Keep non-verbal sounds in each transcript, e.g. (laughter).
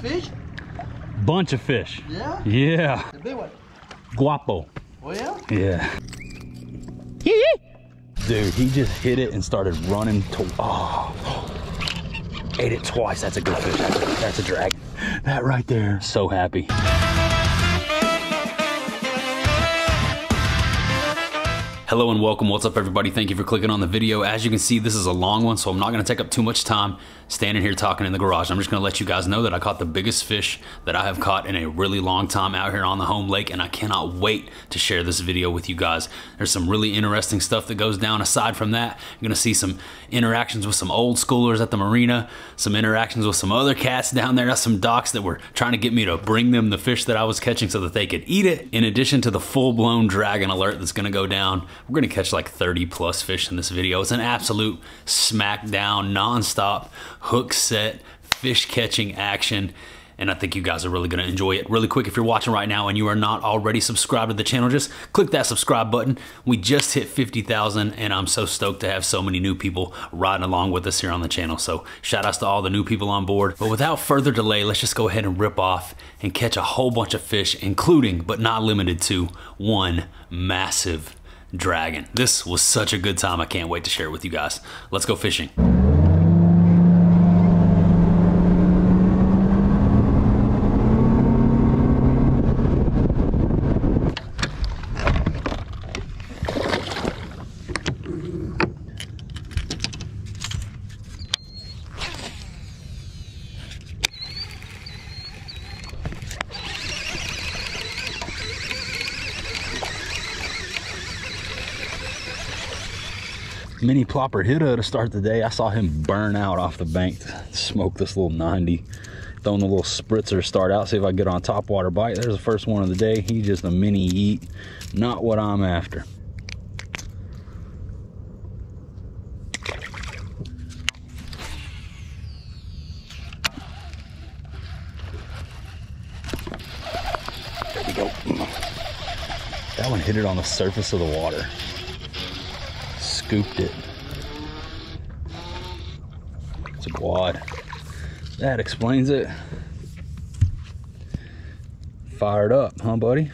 Fish? Bunch of fish. Yeah? Yeah. The big one. Guapo. Oh yeah? Yeah. Dude, he just hit it and started running to. Oh. Ate it twice. That's a good fish. That's a, that's a drag. That right there. So happy. Hello and welcome. What's up, everybody? Thank you for clicking on the video. As you can see, this is a long one, so I'm not to take up too much time standing here talking in the garage. I'm just going to let you guys know that I caught the biggest fish that I have caught in a really long time out here on the home lake, and I cannot wait to share this video with you guys. There's some really interesting stuff that goes down. Aside from that, you're going to see some interactions with some old schoolers at the marina, some interactions with some other cats down there, some docks that were trying to get me to bring them the fish that I was catching so that they could eat it. In addition to the full-blown dragon alert that's going to go down, we're to catch like 30 plus fish in this video. It's an absolute smackdown, non-stop hook set, fish catching action. And I think you guys are really gonna enjoy it. Really quick, if you're watching right now and you are not already subscribed to the channel, just click that subscribe button. We just hit 50,000 and I'm so stoked to have so many new people riding along with us here on the channel. So shout outs to all the new people on board. But without further delay, let's just go ahead and rip off and catch a whole bunch of fish, including, but not limited to, one massive dragon. This was such a good time. I can't wait to share it with you guys. Let's go fishing. mini plopper hitter to start the day. I saw him burn out off the bank to smoke this little 90. Throwing the little spritzer start out, see if I get on top water bite. There's the first one of the day. He's just a mini eat. Not what I'm after. There we go. That one hit it on the surface of the water scooped it. It's a guad. That explains it. Fired up, huh, buddy?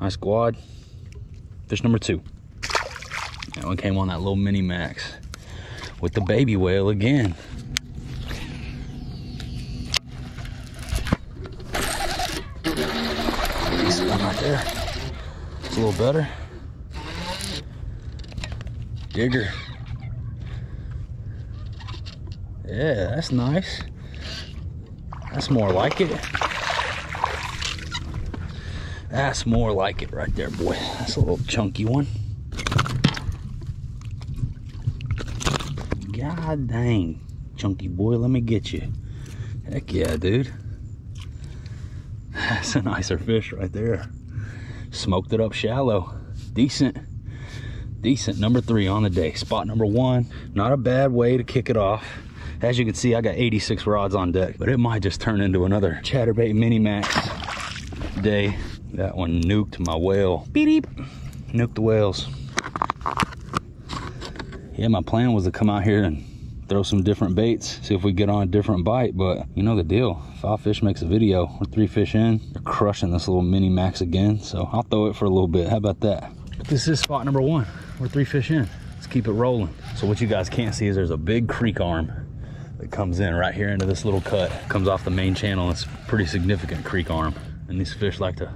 Nice guad. Fish number two. That one came on that little mini max with the baby whale again. One right there. It's a little better. Digger. Yeah, that's nice. That's more like it. That's more like it right there, boy. That's a little chunky one. God dang, chunky boy, let me get you. Heck yeah, dude. That's a nicer fish right there. Smoked it up shallow. Decent decent number three on the day spot number one not a bad way to kick it off as you can see i got 86 rods on deck but it might just turn into another chatterbait mini max day. That one nuked my whale beep, beep. nuked the whales yeah my plan was to come out here and throw some different baits see if we get on a different bite but you know the deal. Five Fish makes a video we're three fish in they're crushing this little mini max again so i'll throw it for a little bit. How about that? This is spot number one we're three fish in. Let's keep it rolling. So what you guys can't see is there's a big creek arm that comes in right here into this little cut. Comes off the main channel. It's pretty significant creek arm. And these fish like to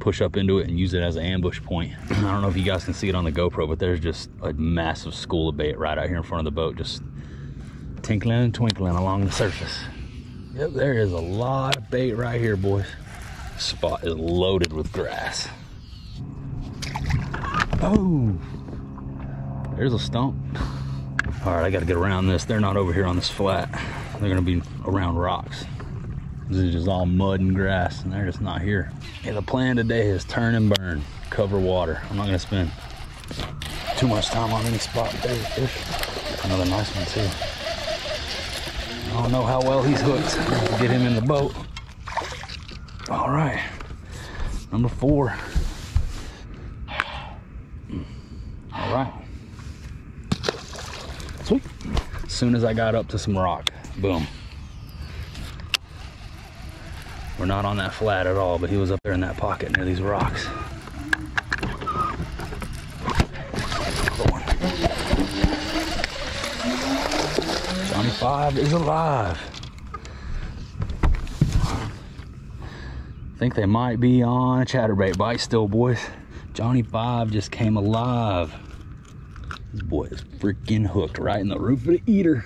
push up into it and use it as an ambush point. (clears throat) I don't know if you guys can see it on the GoPro, but there's just a massive school of bait right out here in front of the boat, just tinkling and twinkling along the surface. Yep, there is a lot of bait right here, boys. spot is loaded with grass. Oh, there's a stump. All right, I gotta get around this. They're not over here on this flat. They're gonna be around rocks. This is just all mud and grass, and they're just not here. Yeah, the plan today is turn and burn, cover water. I'm not gonna spend too much time on any spot. There's a fish. Another nice one too. I don't know how well he's hooked. Get him in the boat. All right, number four. All right. Sweet. As soon as I got up to some rock, boom. We're not on that flat at all, but he was up there in that pocket near these rocks. Johnny Five is alive. I think they might be on a chatterbait bite still, boys. Johnny Five just came alive. This boy is freaking hooked right in the roof of the eater.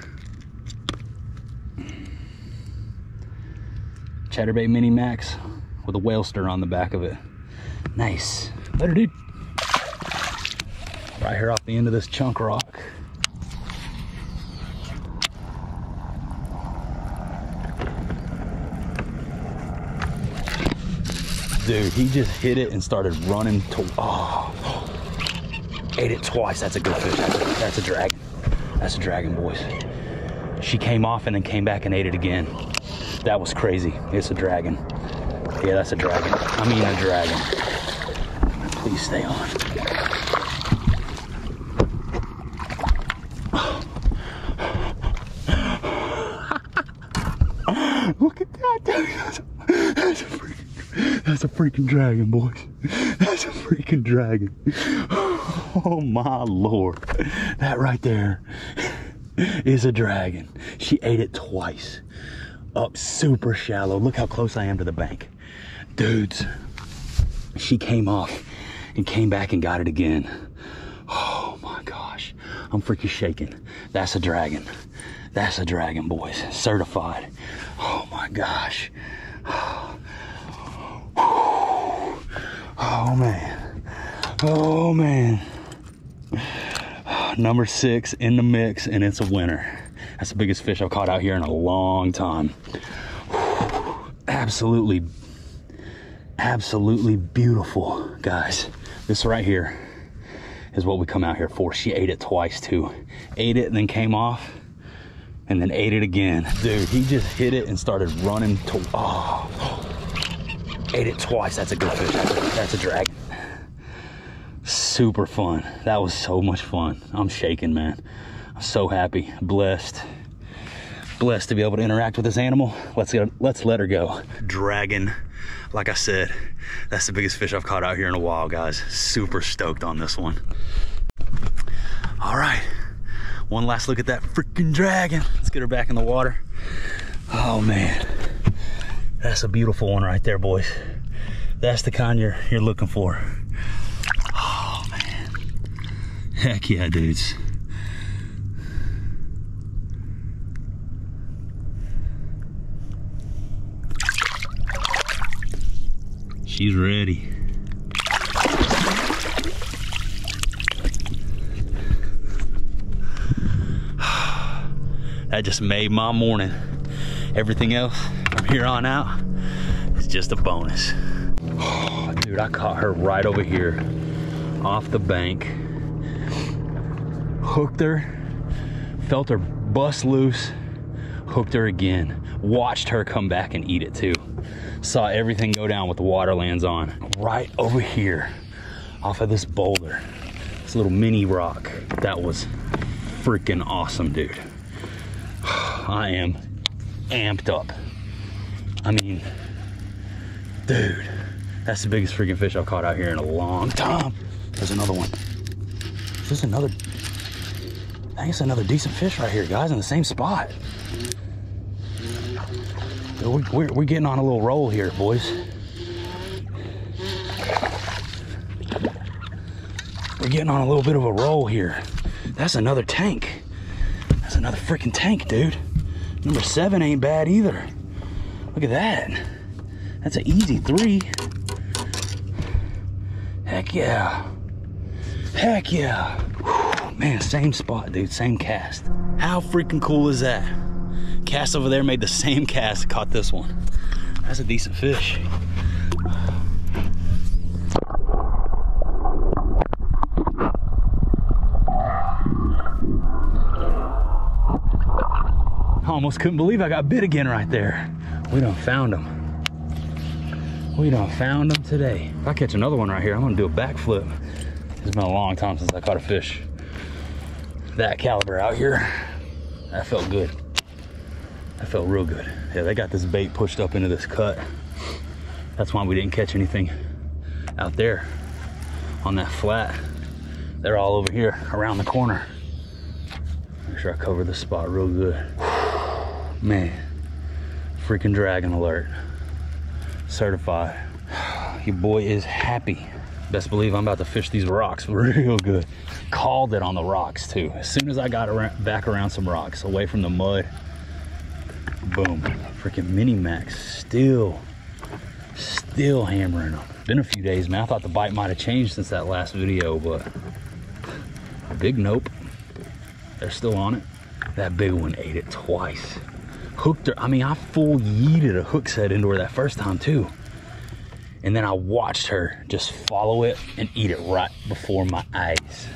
Chatterbait Mini Max with a whale stir on the back of it. Nice. Better dude. Right here off the end of this chunk rock. Dude, he just hit it and started running to, oh, ate it twice. That's a good fish. That's a, that's a dragon. That's a dragon, boys. She came off and then came back and ate it again. That was crazy. It's a dragon. Yeah, that's a dragon. I mean a dragon. Please stay on. (laughs) Look at that, dude. That's a freaking that's a freaking dragon, boys. That's a freaking dragon. (laughs) Oh my lord. That right there is a dragon. She ate it twice. Up super shallow. Look how close I am to the bank. Dudes, she came off and came back and got it again. Oh my gosh. I'm freaking shaking. That's a dragon. That's a dragon, boys. Certified. Oh my gosh. (sighs) Oh man. Oh man. (sighs) Number six in the mix, and it's a winner. That's the biggest fish I've caught out here in a long time. (sighs) Absolutely, absolutely beautiful, guys. This right here is what we come out here for. She ate it twice too. Ate it and then came off and then ate it again. Dude, he just hit it and started running to, oh, Ate it twice. That's a good fish. That's a, that's a dragon. Super fun. That was so much fun. I'm shaking, man. I'm so happy, blessed, blessed to be able to interact with this animal. Let's get, let's let her go. Dragon, like I said, that's the biggest fish I've caught out here in a while, guys. Super stoked on this one. All right, one last look at that freaking dragon. Let's get her back in the water. Oh man. That's a beautiful one right there, boys. That's the kind you're, you're looking for. Heck yeah, dudes. She's ready. (sighs) that just made my morning. Everything else from here on out is just a bonus. (sighs) Dude, I caught her right over here off the bank. Hooked her, felt her bust loose, hooked her again. Watched her come back and eat it too. Saw everything go down with the WaterLands on. Right over here, off of this boulder, this little mini rock. That was freaking awesome, dude. (sighs) I am amped up. I mean, dude, that's the biggest freaking fish I've caught out here in a long time. There's another one. Is this another? I it's another decent fish right here, guys, in the same spot. We're, we're, we're getting on a little roll here, boys. We're getting on a little bit of a roll here. That's another tank. That's another freaking tank, dude. Number seven ain't bad either. Look at that. That's an easy three. Heck yeah. Heck yeah. Man, same spot, dude. Same cast. How freaking cool is that? Cast over there made the same cast, caught this one. That's a decent fish. almost couldn't believe I got bit again right there. We done found them. We done found them today. If I catch another one right here, I'm gonna do a backflip. It's been a long time since I caught a fish that caliber out here. That felt good. That felt real good. Yeah, they got this bait pushed up into this cut. That's why we didn't catch anything out there on that flat. They're all over here around the corner. Make sure I cover the spot real good. (sighs) Man, freaking dragon alert. Certified. (sighs) Your boy is happy. Best believe I'm about to fish these rocks (laughs) real good. Called it on the rocks too. As soon as I got around, back around some rocks, away from the mud, boom. Freaking Mini Max still, still hammering them. Been a few days, man. I thought the bite might have changed since that last video, but big nope. They're still on it. That big one ate it twice. Hooked her. I mean, I full yeeted a hook set into her that first time too. And then I watched her just follow it and eat it right before my eyes.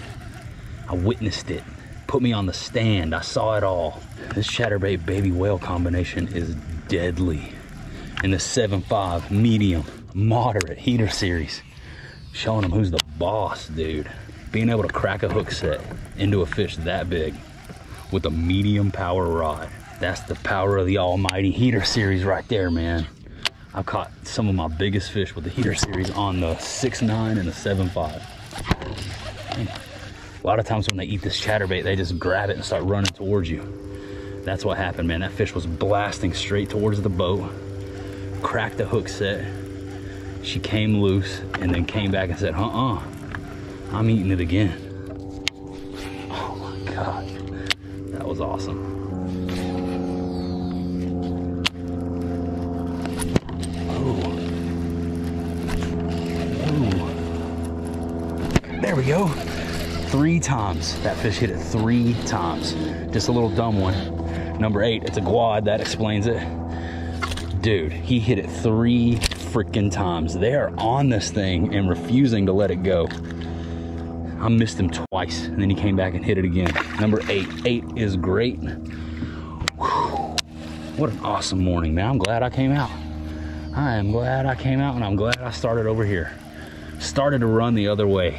I witnessed it. Put me on the stand. I saw it all. This chatterbait baby whale combination is deadly. In the 7.5 medium moderate heater series. Showing them who's the boss, dude. Being able to crack a hook set into a fish that big with a medium power rod. That's the power of the almighty heater series right there, man. I've caught some of my biggest fish with the heater series on the 6.9 and the 7.5. A lot of times when they eat this chatterbait, they just grab it and start running towards you. That's what happened, man. That fish was blasting straight towards the boat, cracked the hook set. She came loose and then came back and said, uh-uh, I'm eating it again. Oh my God, that was awesome. There we go. Three times. That fish hit it three times. Just a little dumb one. Number eight, it's a guad. That explains it. Dude, he hit it three freaking times. They are on this thing and refusing to let it go. I missed him twice, and then he came back and hit it again. Number eight. Eight is great. Whew. What an awesome morning, man. I'm glad I came out. I am glad I came out, and I'm glad I started over here. Started to run the other way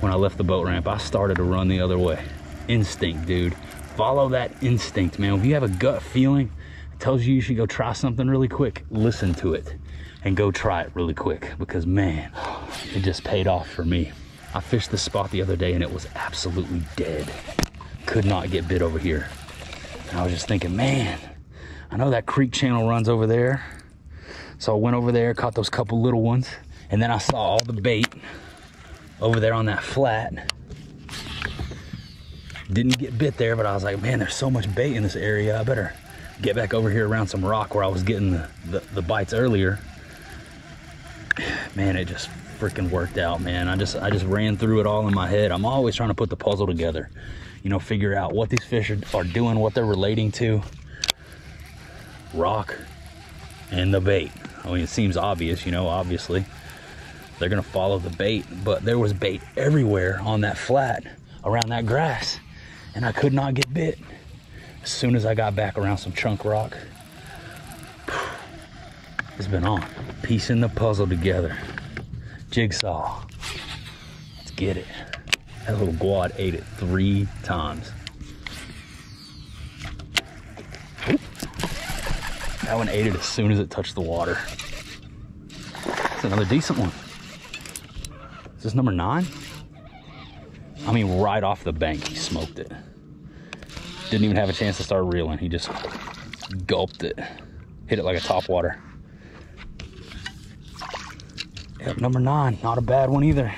when I left the boat ramp. I started to run the other way. Instinct, dude. Follow that instinct, man. If you have a gut feeling, it tells you you should go try something really quick, listen to it and go try it really quick because, man, it just paid off for me. I fished this spot the other day and it was absolutely dead. Could not get bit over here. And I was just thinking, man, I know that creek channel runs over there. So I went over there, caught those couple little ones, and then I saw all the bait over there on that flat. Didn't get bit there, but I was like, man, there's so much bait in this area. I better get back over here around some rock where I was getting the, the, the bites earlier. Man, it just freaking worked out, man. I just I just ran through it all in my head. I'm always trying to put the puzzle together. You know, figure out what these fish are, are doing, what they're relating to. Rock and the bait. I mean, it seems obvious, you know, obviously. They're gonna follow the bait, but there was bait everywhere on that flat around that grass, and I could not get bit. As soon as I got back around some chunk rock, (sighs) it's been on. Piecing the puzzle together. Jigsaw. Let's get it. That little guad ate it three times. That one ate it as soon as it touched the water. It's another decent one. Is this number nine? I mean, right off the bank, he smoked it. Didn't even have a chance to start reeling. He just gulped it. Hit it like a top water. Yep, number nine. Not a bad one either.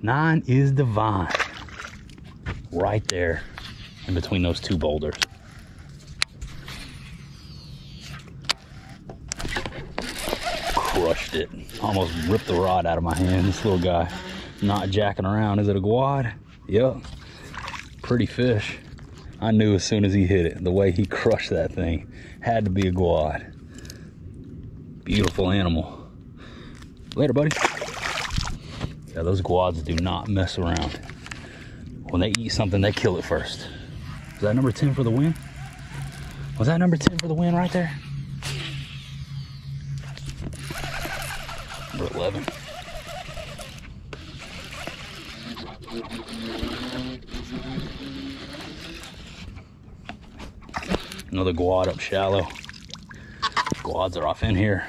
Nine is divine. Right there in between those two boulders. Crushed it. Almost ripped the rod out of my hand. This little guy not jacking around. Is it a guad? Yep. Pretty fish. I knew as soon as he hit it, the way he crushed that thing, had to be a guad. Beautiful animal. Later, buddy. Yeah, those guads do not mess around. When they eat something, they kill it first. Is that number 10 for the win? Was that number 10 for the win right there? Number 11. Another guad up shallow. Guads are off in here.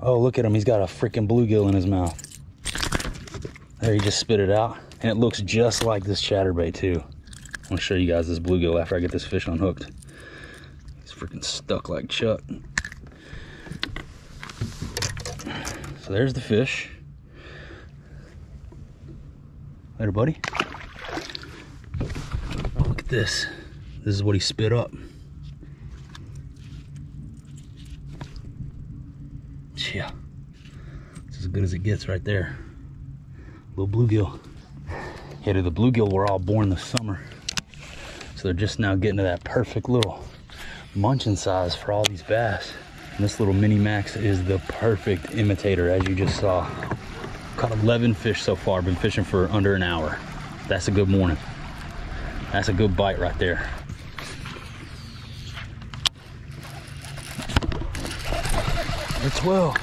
Oh, look at him. He's got a freaking bluegill in his mouth. There, he just spit it out. And it looks just like this chatterbait too. I'm gonna show you guys this bluegill after I get this fish unhooked. He's freaking stuck like Chuck. So there's the fish. Later, buddy. Oh, look at this. This is what he spit up. Yeah. It's as good as it gets right there. Little bluegill. Yeah, the bluegill were all born this summer. So they're just now getting to that perfect little munching size for all these bass. And this little mini max is the perfect imitator as you just saw. Caught 11 fish so far, been fishing for under an hour. That's a good morning. That's a good bite right there. It's 12.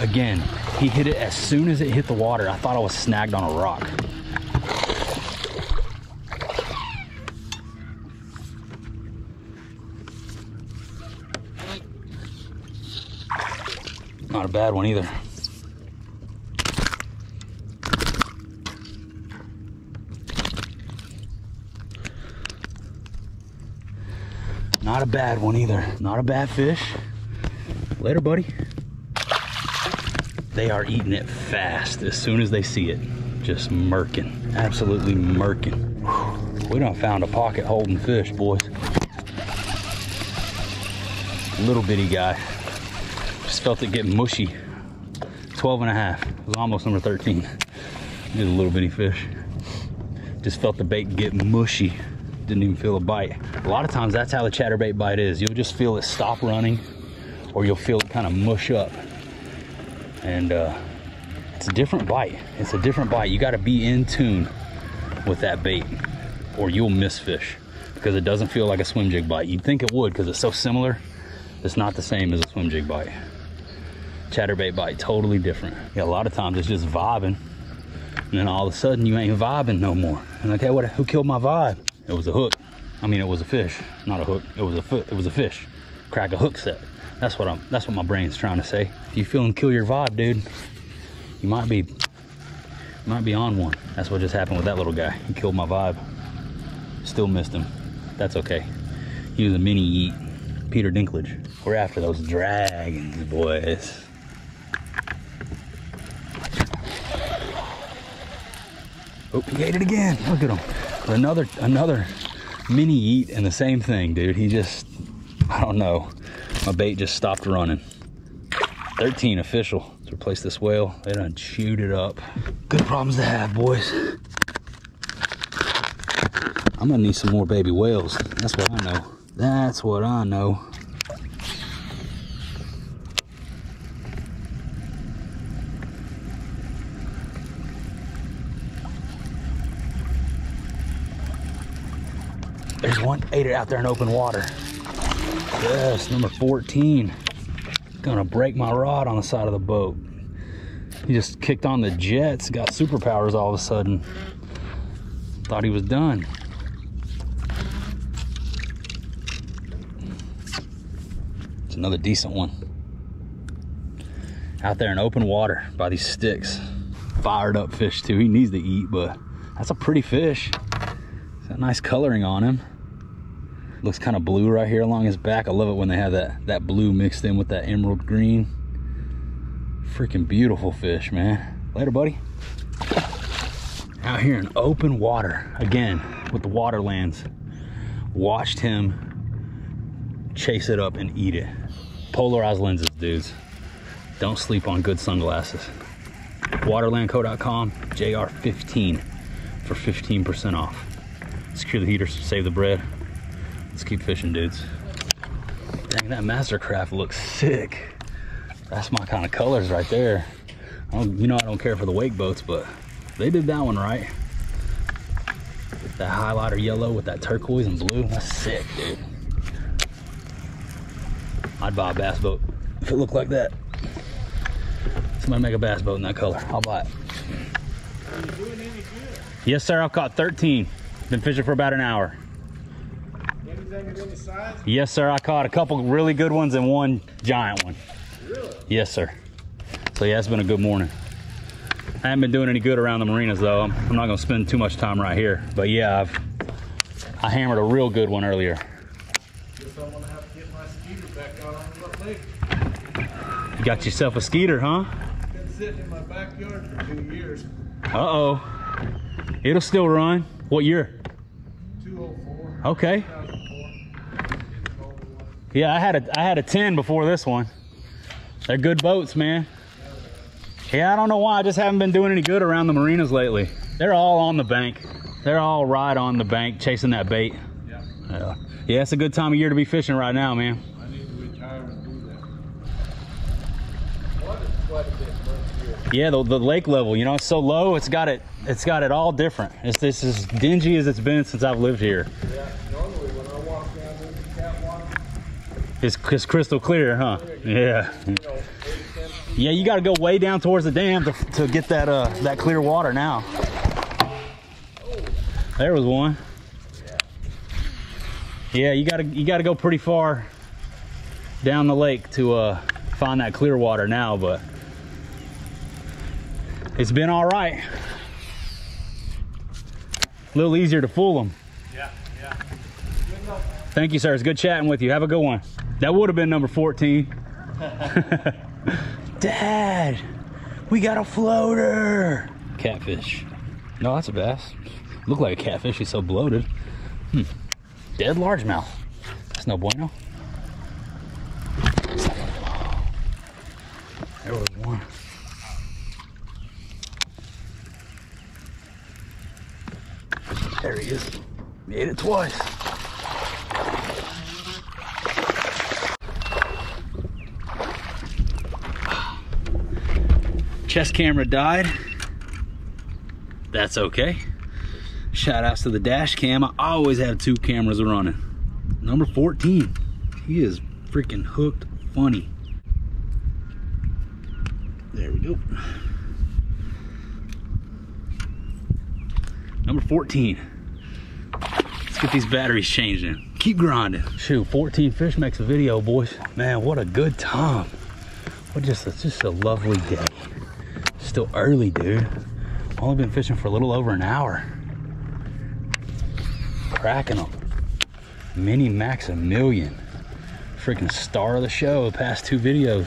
Again, he hit it as soon as it hit the water. I thought I was snagged on a rock. Bad one either. Not a bad one either. Not a bad fish. Later, buddy. They are eating it fast as soon as they see it. Just murking. Absolutely murking. We done found a pocket holding fish, boys. Little bitty guy. Just felt it get mushy. 12 and a half. It was almost number 13. Just a little bitty fish. Just felt the bait get mushy. Didn't even feel a bite. A lot of times that's how the chatterbait bite is. You'll just feel it stop running or you'll feel it kind of mush up. And uh, it's a different bite. It's a different bite. You gotta be in tune with that bait or you'll miss fish because it doesn't feel like a swim jig bite. You'd think it would because it's so similar. It's not the same as a swim jig bite. Chatterbait bite, totally different. Yeah, a lot of times it's just vibing and then all of a sudden you ain't vibing no more. And hey, what, who killed my vibe? It was a hook. I mean, it was a fish, not a hook. It was a foot. It was a fish. Crack a hook set. That's what I'm. That's what my brain's trying to say. If you feeling kill your vibe, dude, you might be, might be on one. That's what just happened with that little guy. He killed my vibe. Still missed him. That's okay. He was a mini eat. Peter Dinklage. We're after those dragons, boys. Oh, he ate it again. Look at him. Another, another mini eat and the same thing, dude. He just, I don't know. My bait just stopped running. 13 official to replace this whale. They done chewed it up. Good problems to have, boys. I'm gonna need some more baby whales. That's what I know. That's what I know. There's one, ate it out there in open water. Yes, number 14. Gonna break my rod on the side of the boat. He just kicked on the jets, got superpowers all of a sudden. Thought he was done. It's another decent one. Out there in open water by these sticks. Fired up fish too. He needs to eat, but that's a pretty fish. Got nice coloring on him. Looks kind of blue right here along his back. I love it when they have that, that blue mixed in with that emerald green. Freaking beautiful fish, man. Later, buddy. Out here in open water, again, with the WaterLands. Watched him chase it up and eat it. Polarized lenses, dudes. Don't sleep on good sunglasses. Waterlandco.com, JR15 for 15% off. Secure the heaters, save the bread. Let's keep fishing, dudes. Dang, that Mastercraft looks sick. That's my kind of colors right there. you know I don't care for the wake boats, but they did that one right. That highlighter yellow with that turquoise and blue, that's sick, dude. I'd buy a bass boat if it looked like that. Somebody make a bass boat in that color. I'll buy it. Yes, sir. I've caught 13. Been fishing for about an hour. anything of any size? Yes, sir. I caught a couple really good ones and one giant one. Really? Yes, sir. So yeah, it's been a good morning. I haven't been doing any good around the marinas though. I'm, I'm not gonna spend too much time right here. But yeah, I've I hammered a real good one earlier. Guess I'm gonna have to get my skeeter back out on the lake. You got yourself a skeeter, huh? Been sitting in my backyard for two years. Uh-oh. It'll still run. What year? 204. Okay. 2004. Yeah, I had a I had a 10 before this one. They're good boats, man. Yeah, I don't know why. I just haven't been doing any good around the marinas lately. They're all on the bank. They're all right on the bank chasing that bait. Yeah. Yeah, yeah it's a good time of year to be fishing right now, man. I need to retire and do that. Water's quite a bit. Yeah, the, the lake level, you know, it's so low. It's got it. It's got it all different. It's this as dingy as it's been since I've lived here. Yeah. Normally when I walk down this cat water, It's, it's crystal clear, huh? Yeah. you know, 8, 10 feet. Yeah, you got to go way down towards the dam to, to get that uh that clear water now. There was one. Yeah, you got to you got to go pretty far down the lake to uh find that clear water now, but it's been all right. A little easier to fool them. Yeah, yeah. Thank you, sir. It's good chatting with you. Have a good one. That would have been number 14. (laughs) Dad, we got a floater. Catfish. No, that's a bass. Look like a catfish. He's so bloated. Hmm. Dead largemouth. That's no bueno. There was one. There he is. Made it twice. Chest camera died. That's okay. Shout outs to the dash cam. I always have two cameras running. Number 14. He is freaking hooked funny. There we go. Number 14. Let's get these batteries changing. Keep grinding. Shoot, 14 fish makes a video, boys. Man, what a good time. What just, just a lovely day. Still early, dude. Only been fishing for a little over an hour. Cracking them. Mini Maximilian. Freaking star of the show the past two videos.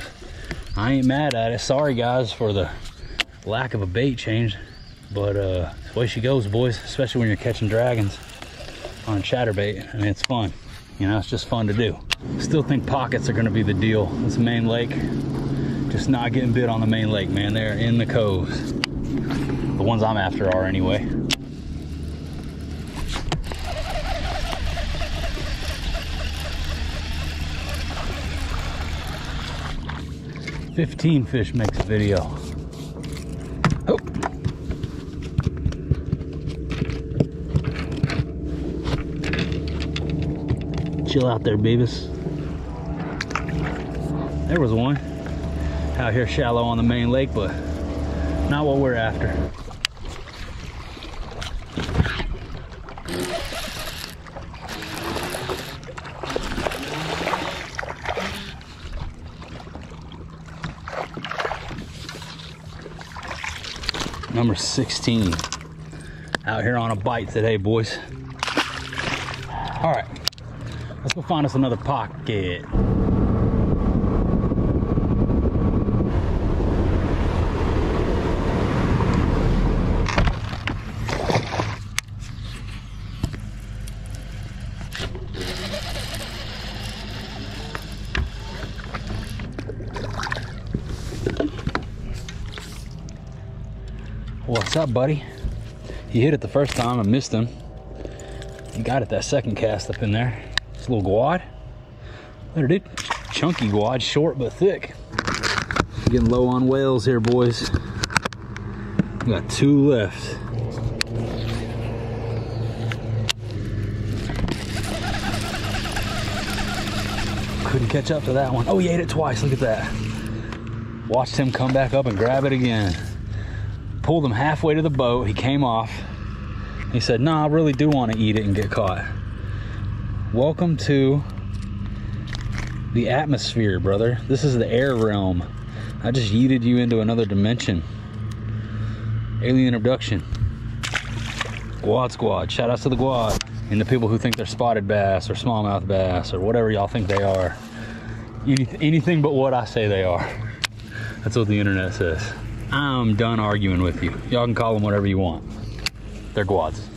I ain't mad at it. Sorry guys for the lack of a bait change. But uh it's the way she goes, boys, especially when you're catching dragons on a chatterbait. I mean it's fun. You know, it's just fun to do. Still think pockets are gonna be the deal. This main lake, just not getting bit on the main lake, man. They're in the coves. The ones I'm after are anyway. Fifteen fish makes a video. Oh. Chill out there, Beavis. There was one out here shallow on the main lake, but not what we're after. Number 16. Out here on a bite today, boys. All right, let's go find us another pocket. What's up, buddy? He hit it the first time. I missed him. He got it that second cast up in there. It's a little guad. There it is. Chunky guad, short but thick. Getting low on whales here, boys. We got two left. Couldn't catch up to that one. Oh, he ate it twice. Look at that. Watched him come back up and grab it again pulled him halfway to the boat. He came off. He said, "No, nah, I really do want to eat it and get caught." Welcome to the atmosphere, brother. This is the air realm. I just yeeted you into another dimension. Alien abduction. Guad Squad. Shout outs to the Guad. And the people who think they're spotted bass or smallmouth bass or whatever y'all think they are. Any, anything but what I say they are. That's what the internet says. I'm done arguing with you. Y'all can call them whatever you want. They're Guads.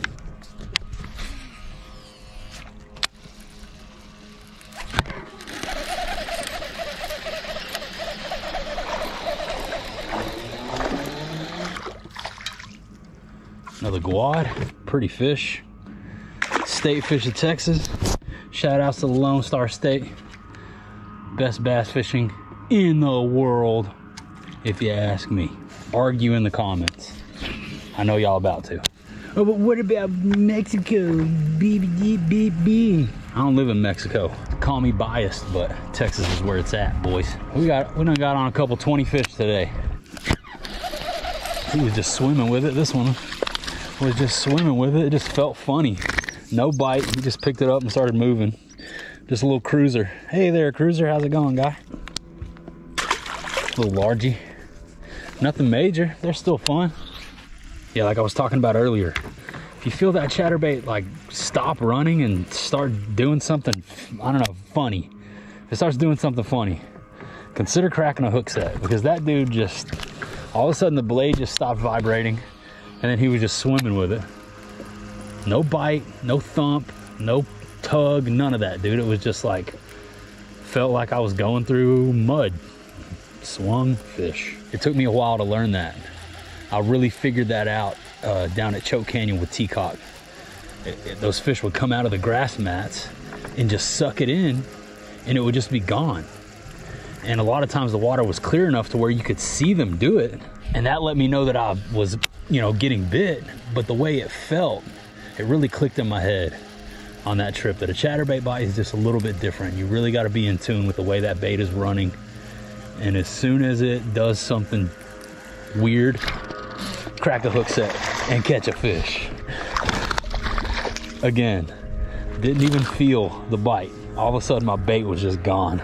Another Guad. Pretty fish. State fish of Texas. Shout outs to the Lone Star State. Best bass fishing in the world, if you ask me. Argue in the comments. I know y'all about to. Oh, but what about Mexico? Beep, beep, beep, beep. I don't live in Mexico. Call me biased, but Texas is where it's at, boys. We got we done got on a couple 20 fish today. He was just swimming with it. This one was just swimming with it. It just felt funny. No bite. He just picked it up and started moving. Just a little cruiser. Hey there, cruiser. How's it going, guy? A little largy. Nothing major. They're still fun. Yeah, like I was talking about earlier. If you feel that chatterbait like stop running and start doing something, I don't know, funny. If it starts doing something funny, consider cracking a hook set because that dude just all of a sudden the blade just stopped vibrating and then he was just swimming with it. No bite, no thump, no tug, none of that, dude. It was just like felt like I was going through mud. Swung fish. It took me a while to learn that. I really figured that out uh, down at Choke Canyon with Teacock. It, it, those fish would come out of the grass mats and just suck it in, and it would just be gone. And a lot of times the water was clear enough to where you could see them do it, and that let me know that I was, you know, getting bit. But the way it felt, it really clicked in my head on that trip that a chatterbait bite is just a little bit different. You really got to be in tune with the way that bait is running. And as soon as it does something weird, crack a hook set and catch a fish. Again, didn't even feel the bite. All of a sudden, my bait was just gone. (sighs)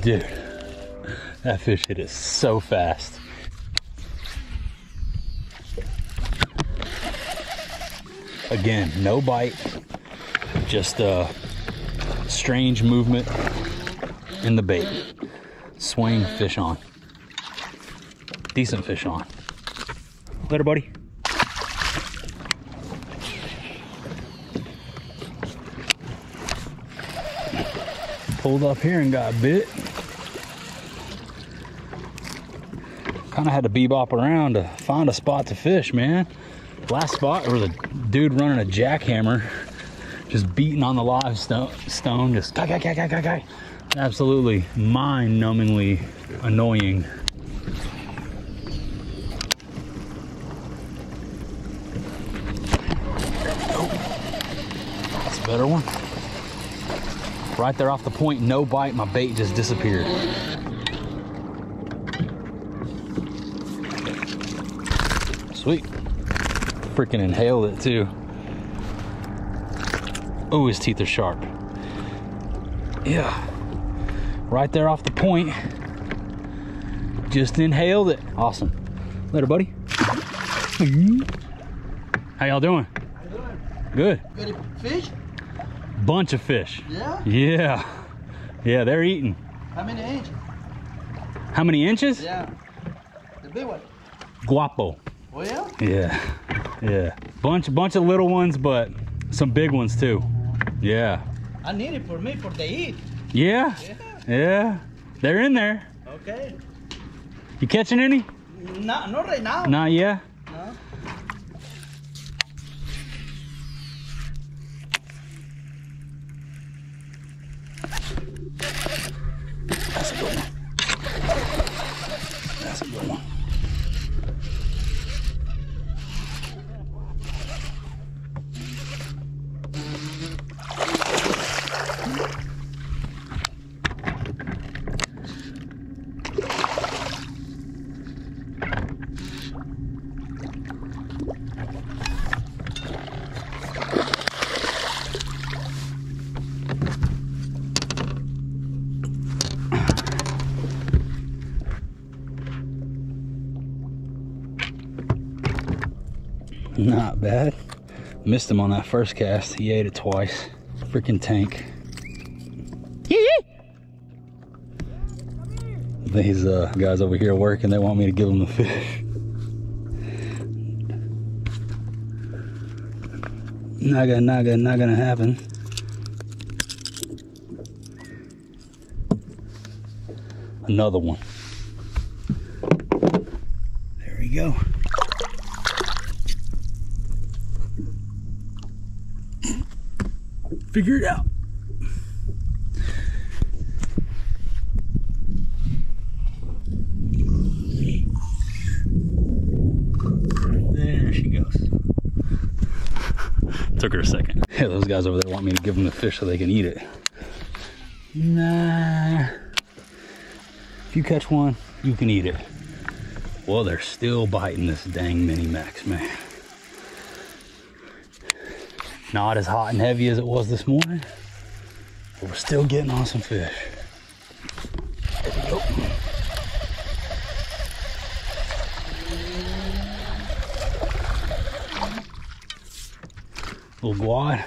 Dude, that fish hit it so fast. Again, no bite, just a strange movement in the bait. Swing fish on. Decent fish on. Later, buddy. Pulled up here and got bit. Kind of had to bebop around to find a spot to fish, man. Last spot, there was a dude running a jackhammer, just beating on the live stone, just guy, guy, guy, guy, guy, guy. Absolutely mind-numbingly annoying. That's a better one. Right there off the point, no bite, my bait just disappeared. Sweet. Freaking inhaled it too. Oh, his teeth are sharp. Yeah. Right there off the point. Just inhaled it. Awesome. Later, buddy. How y'all doing? Good. Got a fish? Bunch of fish. Yeah? Yeah. Yeah, they're eating. How many inch? How many inches? Yeah. The big one. Guapo. Oh yeah? Yeah. Yeah. Bunch bunch of little ones, but some big ones too. Yeah. I need it for me for the eat. Yeah. Yeah. Yeah. They're in there. Okay. You catching any? Not not right now. Not yet. Not bad. Missed him on that first cast. He ate it twice. Freaking tank. These uh, guys over here working, they want me to give them the fish. Not gonna, not gonna, not gonna happen. Another one. There we go. Figure it out. There she goes. (laughs) Took her a second. Yeah, those guys over there want me to give them the fish so they can eat it. Nah. If you catch one, you can eat it. Well, they're still biting this dang mini max, man. Not as hot and heavy as it was this morning, but we're still getting on some fish. There we go. Little guad.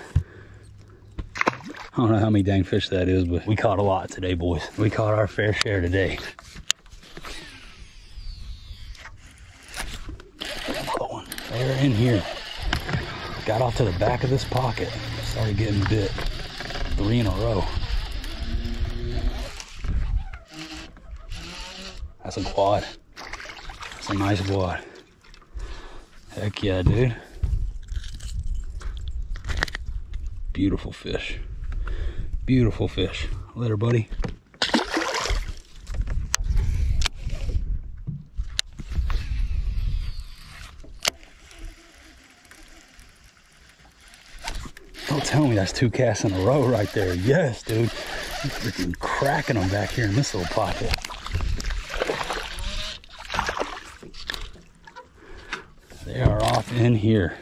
I don't know how many dang fish that is, but we caught a lot today, boys. We caught our fair share today. They're in here. Got off to the back of this pocket. Started getting bit. Three in a row. That's a guad. That's a nice guad. Heck yeah, dude. Beautiful fish. Beautiful fish. Later, buddy. Don't me that's two casts in a row right there. Yes, dude. Freaking cracking them back here in this little pocket. They are off in here.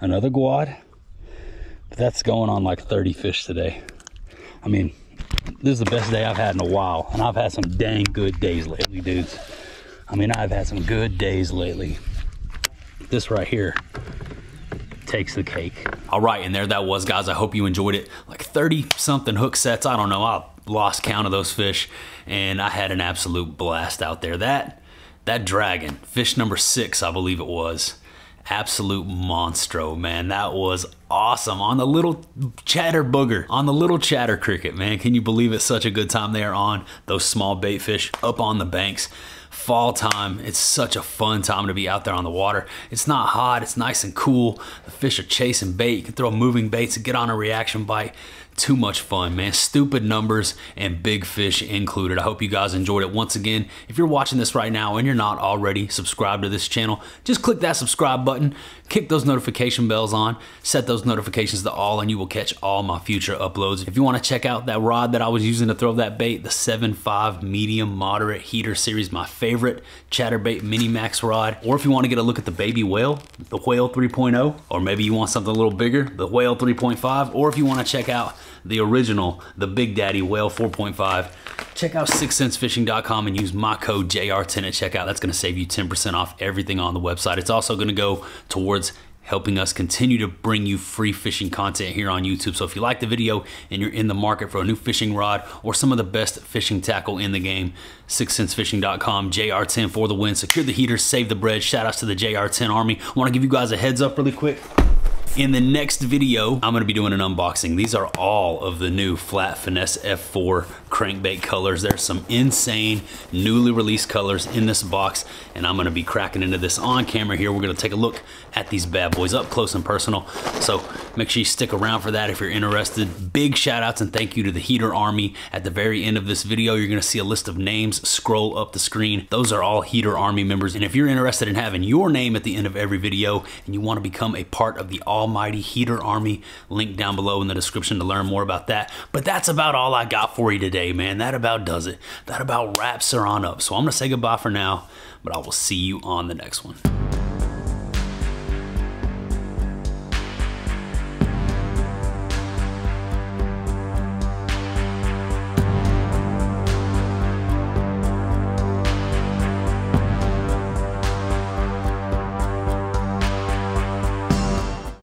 Another guad. But that's going on like 30 fish today. I mean, this is the best day I've had in a while. And I've had some dang good days lately, dudes. I mean, I've had some good days lately. This right here takes the cake. All right, and there that was, guys. I hope you enjoyed it. Like 30 something hook sets. I don't know. I lost count of those fish, and I had an absolute blast out there. That that dragon, fish number six, I believe it was. Absolute monstro, man. That was awesome. On the little chatter booger, on the little chatter cricket, man. Can you believe it's such a good time they are on those small bait fish up on the banks? Fall time. It's such a fun time to be out there on the water. It's not hot, it's nice and cool. The fish are chasing bait. You can throw moving baits and get on a reaction bite. Too much fun, man. Stupid numbers and big fish included. I hope you guys enjoyed it. Once again, if you're watching this right now and you're not already subscribed to this channel, just click that subscribe button, kick those notification bells on, set those notifications to all, and you will catch all my future uploads. If you want to check out that rod that I was using to throw that bait, the 7.5 medium moderate heater series, my favorite chatterbait mini max rod, or if you want to get a look at the baby whale, the whale 3.0, or maybe you want something a little bigger, the whale 3.5, or if you want to check out the original, the Big Daddy Whale 4.5, check out 6thsensefishing.com and use my code JR10 at checkout. That's gonna save you 10% off everything on the website. It's also gonna go towards helping us continue to bring you free fishing content here on YouTube. So if you like the video and you're in the market for a new fishing rod or some of the best fishing tackle in the game, 6thsensefishing.com, JR10 for the win. Secure the heater, save the bread. Shout outs to the JR10 Army. I wanna give you guys a heads up really quick. In the next video, I'm gonna be doing an unboxing. These are all of the new Flat Finesse F4 crankbait colors. There's some insane newly released colors in this box, and I'm gonna be cracking into this on camera here. We're gonna take a look at these bad boys up close and personal. So make sure you stick around for that if you're interested. Big shout outs and thank you to the Heater Army. At the very end of this video, you're gonna see a list of names scroll up the screen. Those are all Heater Army members. And if you're interested in having your name at the end of every video and you wanna become a part of the almighty Heater Army, link down below in the description to learn more about that. But that's about all I got for you today, man. That about does it. That about wraps her on up. So I'm gonna say goodbye for now, but I will see you on the next one.